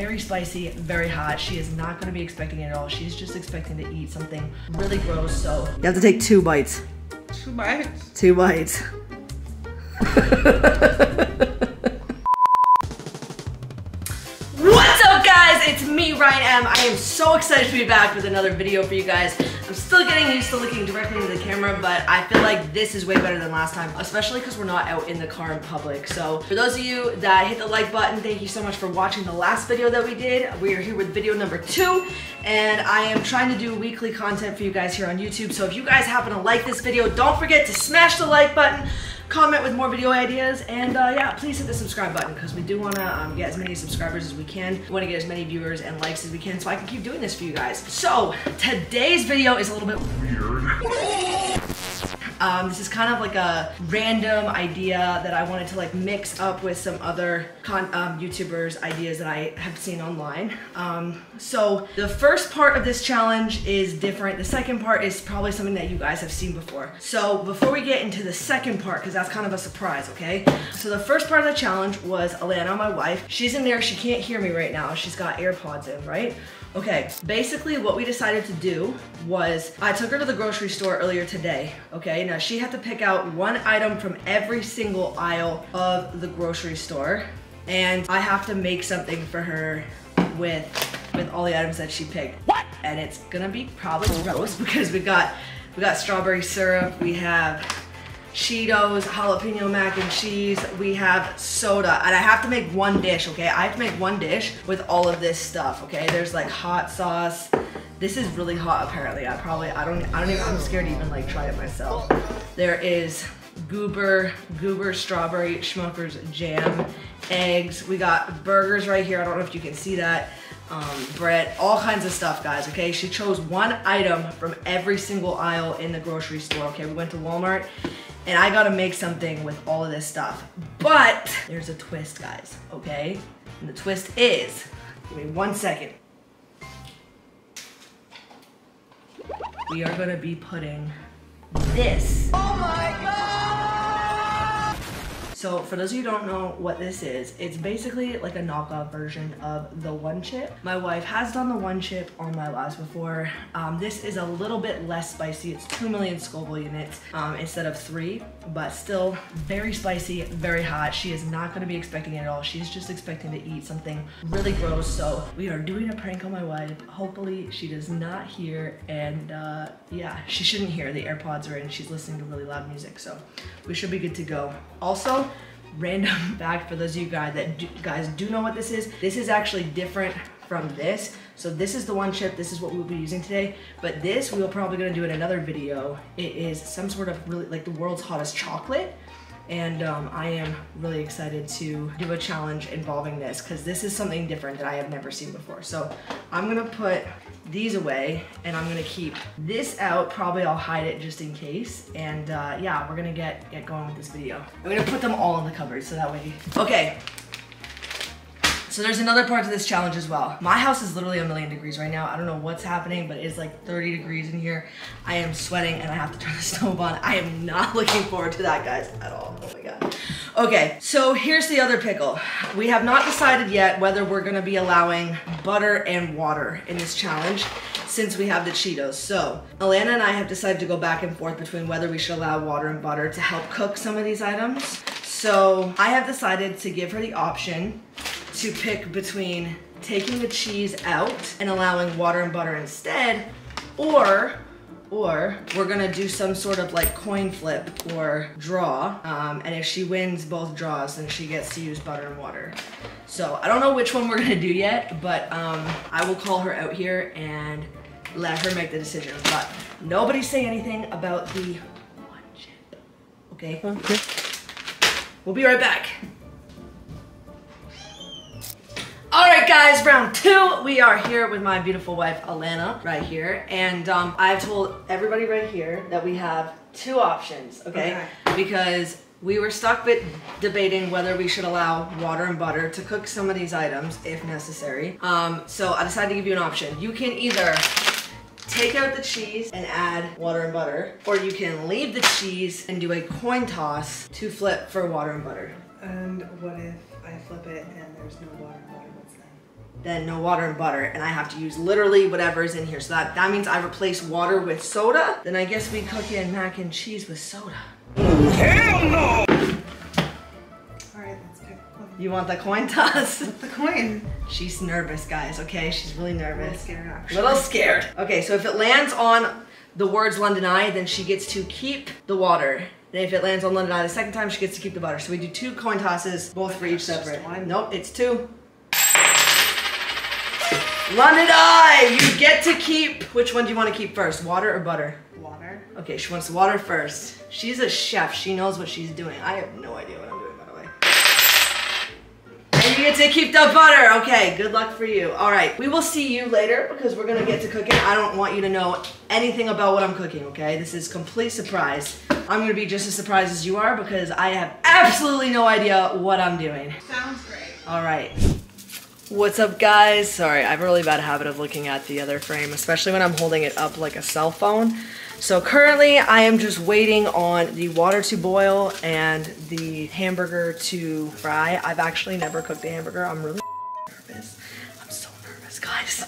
very spicy, very hot. She is not gonna be expecting it at all. She's just expecting to eat something really gross, so. You have to take two bites. Two bites? Two bites. What's up guys? It's me, Ryan M. I am so excited to be back with another video for you guys. I'm still getting used to looking directly into the camera, but I feel like this is way better than last time, especially because we're not out in the car in public. So for those of you that hit the like button, thank you so much for watching the last video that we did. We are here with video number two, and I am trying to do weekly content for you guys here on YouTube. So if you guys happen to like this video, don't forget to smash the like button comment with more video ideas, and uh, yeah, please hit the subscribe button because we do want to um, get as many subscribers as we can. We want to get as many viewers and likes as we can so I can keep doing this for you guys. So today's video is a little bit weird. Um, this is kind of like a random idea that I wanted to like mix up with some other um, YouTubers ideas that I have seen online. Um, so the first part of this challenge is different. The second part is probably something that you guys have seen before. So before we get into the second part, because that's kind of a surprise, okay? So the first part of the challenge was Alana, my wife. She's in there, she can't hear me right now. She's got AirPods in, right? Okay, basically what we decided to do was I took her to the grocery store earlier today, okay? Now she had to pick out one item from every single aisle of the grocery store and I have to make something for her with with all the items that she picked. What? And it's gonna be probably gross because we got we got strawberry syrup, we have Cheetos, jalapeno mac and cheese, we have soda, and I have to make one dish, okay? I have to make one dish with all of this stuff, okay? There's like hot sauce. This is really hot apparently. I probably, I don't, I don't even, I'm scared to even like try it myself. There is goober, goober strawberry schmuckers jam, eggs. We got burgers right here. I don't know if you can see that. Um, bread, all kinds of stuff, guys, okay? She chose one item from every single aisle in the grocery store, okay? We went to Walmart and I gotta make something with all of this stuff. But there's a twist, guys, okay? And the twist is, give me one second. We are gonna be putting this. Oh my God! So for those of you who don't know what this is, it's basically like a knockoff version of the One Chip. My wife has done the One Chip on my last before. Um, this is a little bit less spicy. It's 2 million Scoville units um, instead of 3, but still very spicy, very hot. She is not going to be expecting it at all. She's just expecting to eat something really gross. So we are doing a prank on my wife. Hopefully she does not hear and uh, yeah, she shouldn't hear. The AirPods are in. She's listening to really loud music. So we should be good to go. Also, random fact for those of you guys that do, guys do know what this is. This is actually different from this. So this is the one chip, this is what we'll be using today. But this, we're probably gonna do in another video. It is some sort of really, like the world's hottest chocolate and um, I am really excited to do a challenge involving this because this is something different that I have never seen before. So I'm gonna put these away and I'm gonna keep this out. Probably I'll hide it just in case. And uh, yeah, we're gonna get, get going with this video. I'm gonna put them all in the cupboard so that way. Okay, so there's another part to this challenge as well. My house is literally a million degrees right now. I don't know what's happening, but it's like 30 degrees in here. I am sweating and I have to turn the stove on. I am not looking forward to that, guys, at all. Oh my God. Okay, so here's the other pickle. We have not decided yet whether we're gonna be allowing butter and water in this challenge since we have the Cheetos. So Alana and I have decided to go back and forth between whether we should allow water and butter to help cook some of these items. So I have decided to give her the option to pick between taking the cheese out and allowing water and butter instead, or or we're gonna do some sort of like coin flip or draw. Um, and if she wins both draws, then she gets to use butter and water. So I don't know which one we're gonna do yet, but um, I will call her out here and let her make the decision. But nobody say anything about the one chip, okay? Okay. We'll be right back. Right, guys, round two. We are here with my beautiful wife, Alana, right here. And um, I've told everybody right here that we have two options, okay? okay. Because we were stuck with debating whether we should allow water and butter to cook some of these items if necessary. Um, so I decided to give you an option. You can either take out the cheese and add water and butter, or you can leave the cheese and do a coin toss to flip for water and butter. And what if I flip it and there's no water and butter? Then no water and butter, and I have to use literally whatever is in here. So that, that means I replace water with soda. Then I guess we cook in mac and cheese with soda. Hell no! Alright, let's pick one. You want the coin toss? The coin. She's nervous, guys, okay? She's really A little nervous. scared actually. Little scared. Okay, so if it lands on the words London Eye, then she gets to keep the water. Then if it lands on London Eye the second time, she gets to keep the butter. So we do two coin tosses, both for each separate. one. Nope, it's two. London Eye, you get to keep. Which one do you want to keep first, water or butter? Water. Okay, she wants water first. She's a chef. She knows what she's doing. I have no idea what I'm doing, by the way. And you get to keep the butter. Okay, good luck for you. All right, we will see you later because we're gonna get to cooking. I don't want you to know anything about what I'm cooking, okay? This is complete surprise. I'm gonna be just as surprised as you are because I have absolutely no idea what I'm doing. Sounds great. All right. What's up guys? Sorry, I have a really bad habit of looking at the other frame, especially when I'm holding it up like a cell phone. So currently I am just waiting on the water to boil and the hamburger to fry. I've actually never cooked a hamburger. I'm really nervous. I'm so nervous, guys.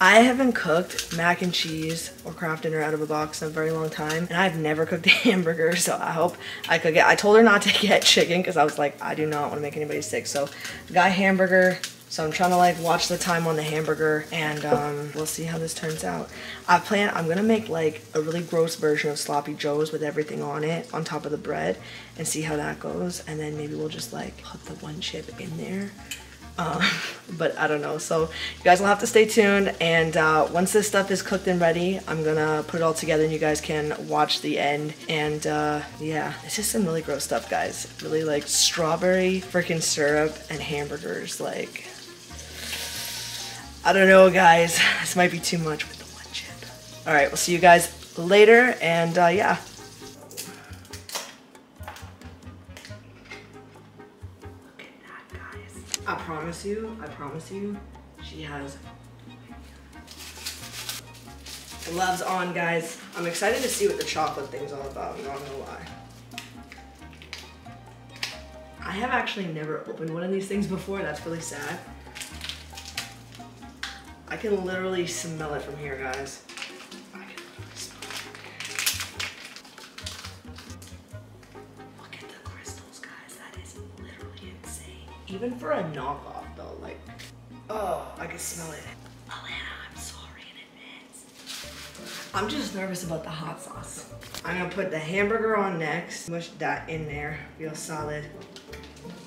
I haven't cooked mac and cheese or Kraft dinner out of a box in a very long time, and I've never cooked a hamburger, so I hope I cook it. I told her not to get chicken because I was like, I do not want to make anybody sick. So, got hamburger. So I'm trying to like watch the time on the hamburger, and um, we'll see how this turns out. I plan I'm gonna make like a really gross version of sloppy joes with everything on it on top of the bread, and see how that goes. And then maybe we'll just like put the one chip in there um, but I don't know. So you guys will have to stay tuned. And uh, once this stuff is cooked and ready, I'm gonna put it all together, and you guys can watch the end. And uh, yeah, it's just some really gross stuff, guys. Really like strawberry freaking syrup and hamburgers. Like I don't know, guys. This might be too much with the one chip. All right, we'll see you guys later. And uh, yeah. I promise you, I promise you, she has gloves on, guys. I'm excited to see what the chocolate thing's all about, I'm not gonna lie. I have actually never opened one of these things before, that's really sad. I can literally smell it from here, guys. I can literally smell it from here. Look at the crystals, guys. That is literally insane. Even for a knockoff, though, like, oh, I can smell it. I'm sorry in advance. I'm just nervous about the hot sauce. I'm gonna put the hamburger on next. Mush that in there, real solid.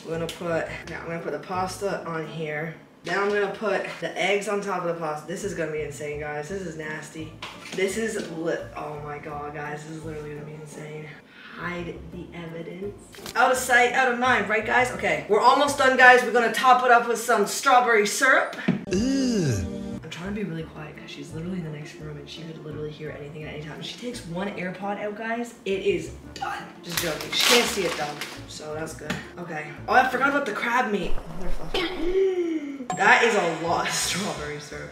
We're gonna put, now I'm gonna put the pasta on here. Now I'm gonna put the eggs on top of the pasta. This is gonna be insane, guys. This is nasty. This is lit. Oh my god, guys. This is literally gonna be insane. Hide the evidence. Out of sight, out of mind, right, guys? Okay, we're almost done, guys. We're gonna top it up with some strawberry syrup. I'm trying to be really quiet because she's literally in the next room and she could literally hear anything at any time. She takes one AirPod out, guys. It is done. Just joking. She can't see it though, so that's good. Okay. Oh, I forgot about the crab meat. Motherfucker. that is a lot of strawberry syrup.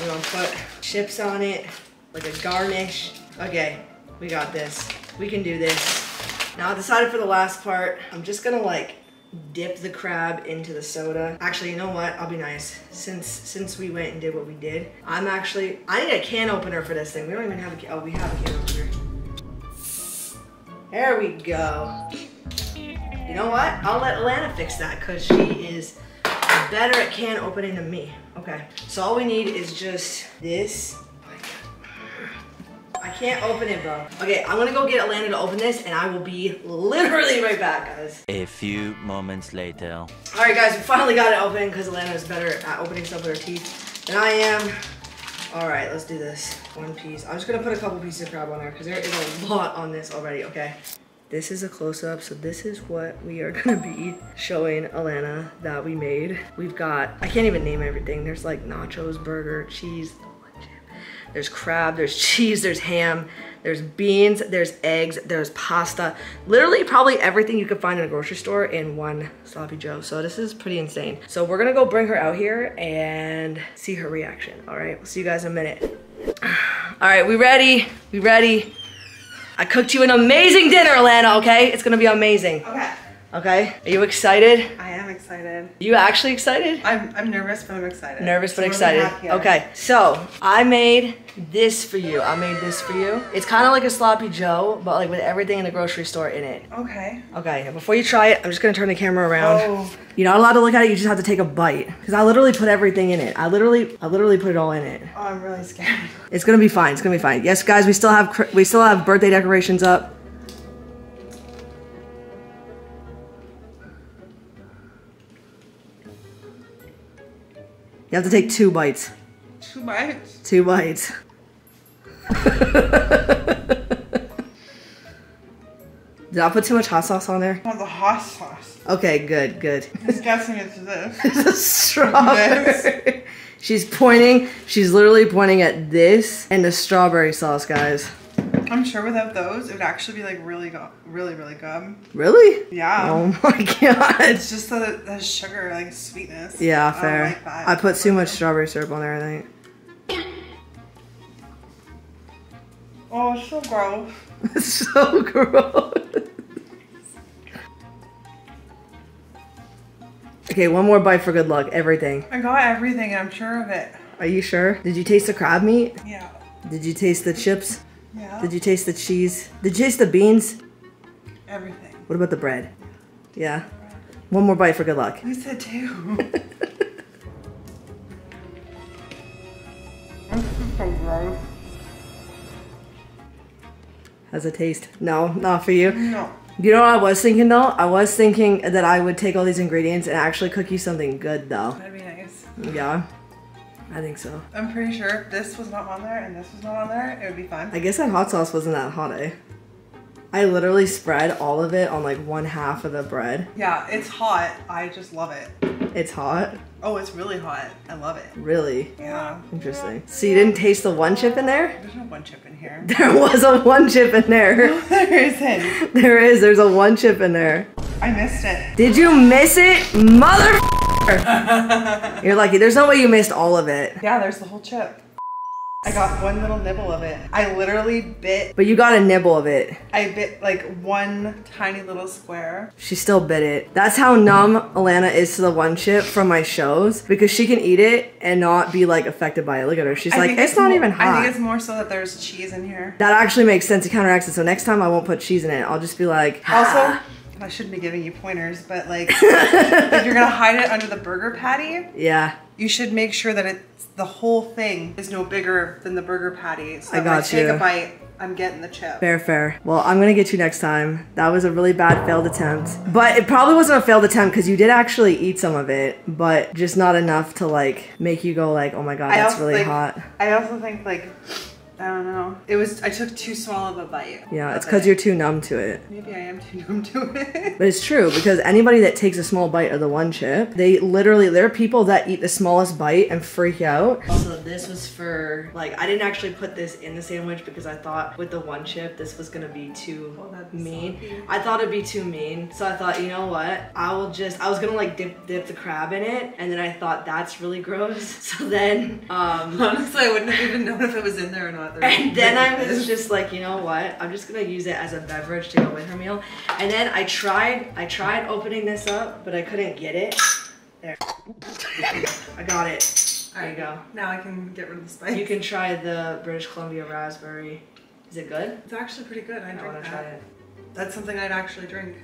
We're gonna put chips on it, like a garnish. Okay, we got this. We can do this. Now I decided for the last part, I'm just gonna like dip the crab into the soda. Actually, you know what? I'll be nice. Since since we went and did what we did, I'm actually I need a can opener for this thing. We don't even have a. Oh, we have a can opener. There we go. You know what? I'll let Alana fix that because she is better at can opening than me. Okay. So all we need is just this. I can't open it, bro. Okay, I'm gonna go get Alana to open this and I will be literally right back, guys. A few moments later. All right, guys, we finally got it open because Alana is better at opening stuff with her teeth than I am. All right, let's do this. One piece. I'm just gonna put a couple pieces of crab on there because there is a lot on this already, okay? This is a close-up, so this is what we are gonna be showing Alana that we made. We've got, I can't even name everything. There's like nachos, burger, cheese, there's crab, there's cheese, there's ham, there's beans, there's eggs, there's pasta. Literally probably everything you could find in a grocery store in one sloppy joe. So this is pretty insane. So we're gonna go bring her out here and see her reaction. All right, we'll see you guys in a minute. All right, we ready? We ready? I cooked you an amazing dinner, Alana, okay? It's gonna be amazing. Okay. Okay, are you excited? I am excited. You actually excited? I'm, I'm nervous, but I'm excited. Nervous but So what excited. Okay, so I made this for you. I made this for you. It's kind of like a sloppy Joe, but like with everything in the grocery store in it. Okay. Okay, before you try it, I'm just gonna turn the camera around. Oh. You're not allowed to look at it. You just have to take a bite because I literally put everything in it. I literally, I literally put it all in it. Oh, I'm really scared. It's gonna be fine. It's gonna be fine. Yes, guys, we still have we still have birthday decorations up. You have to take two bites. Two bites? Two bites. Did I put too much hot sauce on there? Oh, the hot sauce. Okay, good, good. I'm guessing it's this. the strawberry. She's pointing, she's literally pointing at this and the strawberry sauce, guys. I'm sure without those, it would actually be like really, go- really, really good. Really? Yeah. Oh my god. It's just the, the sugar, like sweetness. Yeah, I fair. like. I put too much strawberry syrup on there, I think. Oh, it's so gross. It's so gross. Okay, one more bite for good luck. Everything. I got everything. I'm sure of it. Are you sure? Did you taste the crab meat? Yeah. Did you taste the chips? Yeah. Did you taste the cheese? Did you taste the beans? Everything. What about the bread? Yeah. One more bite for good luck. You said two. This is so gross. How's it taste? No, not for you. No. You know what I was thinking though? I was thinking that I would take all these ingredients and actually cook you something good though. That'd be nice. Yeah. I think so. I'm pretty sure if this was not on there and this was not on there, it would be fun. I guess that hot sauce wasn't that hot, eh? I literally spread all of it on like one half of the bread. Yeah, it's hot. I just love it. It's hot. Oh, it's really hot. I love it. Really Yeah. interesting. So you didn't taste the one chip in there? There's no one chip in here. There was a one chip in there. there isn't. There is. There's a one chip in there. I missed it. Did you miss it, mother? You're lucky. There's no way you missed all of it. Yeah, there's the whole chip. I got one little nibble of it. I literally bit, But you got a nibble of it. I bit like one tiny little square. She still bit it. That's how numb Alana is to the one chip from my shows because she can eat it and not be like affected by it. Look at her. She's I like, think it's, not even hot. I think it's more so that there's cheese in here. that actually makes sense. It counteracts it. So next time I won't put cheese in it. I'll just be like, Also, I shouldn't be giving you pointers, but like, if you're gonna hide it under the burger patty, yeah, you should make sure that it's the whole thing is no bigger than the burger patty. So I when I take you. a bite, I'm getting the chip. fair, fair. Well, I'm gonna get you next time. That was a really bad failed attempt, but it probably wasn't a failed attempt because you did actually eat some of it, but just not enough to like make you go like, oh my god, I that's also really think- hot. I also think like, I don't know. It was I took too small of a bite. Yeah, it's because it. you're too numb to it. Maybe I am too numb to it. But it's true because anybody that takes a small bite of the one chip, they literally there are people that eat the smallest bite and freak out. Also, this was for like I didn't actually put this in the sandwich because I thought with the one chip this was gonna be too Oh, that'd mean. salty. I thought it'd be too mean, so I thought you know what? I will just I was gonna like dip dip the crab in it, and then I thought that's really gross. So then um. Honestly, I wouldn't have even known if it was in there or not. And then I was just like, you know what? I'm just gonna use it as a beverage to go with her meal. And then I tried, I tried opening this up, but I couldn't get it. There, I got it. There you go. Now I can get rid of the spice. You can try the British Columbia raspberry. Is it good? It's actually pretty good. I I drink wanna that. try it. That's something I'd actually drink.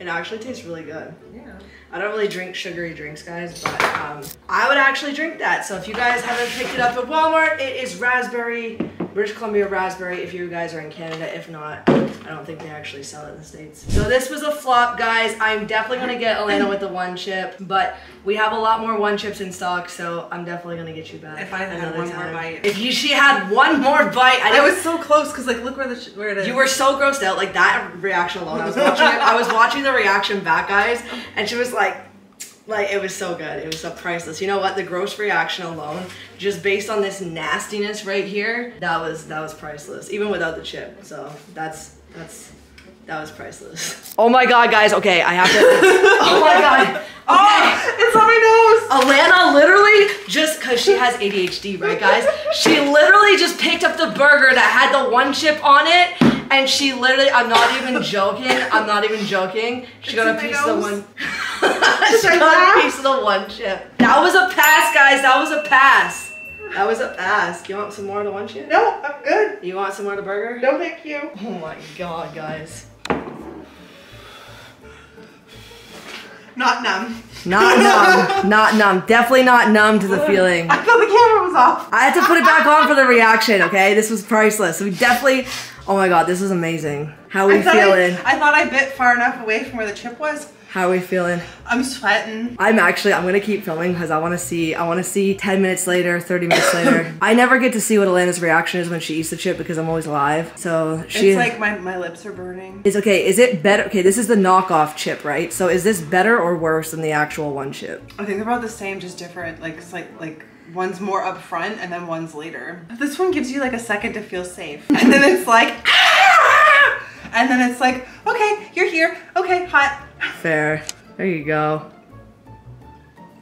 It actually tastes really good. Yeah. I don't really drink sugary drinks, guys, but um, I would actually drink that. So if you guys haven't picked it up at Walmart, it is raspberry, British Columbia raspberry. If you guys are in Canada, if not, I don't think they actually sell it in the states. So this was a flop, guys. I'm definitely gonna get Alana with the one chip, but we have a lot more one chips in stock, so I'm definitely gonna get you back. If I had one more bite. If you she had one more bite, I, I was so close because like look where the where it is. you were so grossed out, like that reaction alone. I was watching it. I was watching the reaction back, guys, and she was like, like it was so good. It was so priceless. You know what? The gross reaction alone, just based on this nastiness right here, that was that was priceless. Even without the chip. So that's that's that was priceless. Oh my god, guys. Okay, I have to. oh my god. Oh, it's on my nose. Alana literally just because she has has ADHD, right, guys? She literally just picked up the burger that had the one chip on it, and she literally, I'm not even joking, I'm not even joking. She got a my piece of the one. she I got a piece of the one chip. That was a pass, guys. That was a pass. That was a pass. You want some more of the one chip? No, I'm good. You want some more of the burger? No, thank you. Oh my god, guys. Not numb. Not numb. Not numb. Definitely not numb to the feeling. I thought the camera was off. I had to put it back on for the reaction, okay? This was priceless. We definitely, oh my god, this is amazing. How are we I feeling? I, I thought I bit far enough away from where the chip was. How are we feeling? I'm sweating. I'm actually, I'm gonna keep filming because I wanna see, I wanna see 10 minutes later, 30 minutes later. I never get to see what Alana's reaction is when she eats the chip because I'm always live. So she, It's like my, my lips are burning. is okay, is it better? Okay, this is the knockoff chip, right? So is this better or worse than the actual one chip? I think they're about the same, just different. Like it's like like one's more up front and then one's later. This one gives you like a second to feel safe, and then it's like, "Ah!" and then it's like, okay, you're here. Okay, hot. Fair. There you go.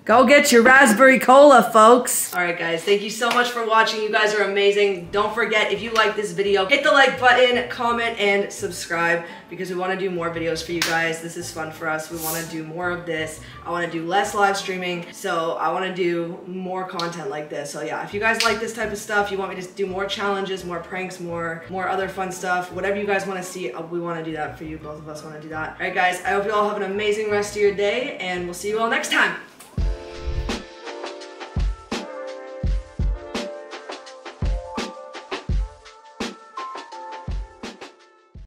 Go get your raspberry cola, folks. All right, guys, thank you so much for watching. You guys are amazing. Don't forget, if you like this video, hit the like button, comment, and subscribe because we want to do more videos for you guys. This is fun for us. We want to do more of this. I want to do less live streaming, so I want to do more content like this. So yeah, if you guys like this type of stuff, you want me to do more challenges, more pranks, more more other fun stuff, whatever you guys want to see, uh, we want to do that for you. Both of us want to do that. All right, guys, I hope you all have an amazing rest of your day, and we'll see you all next time.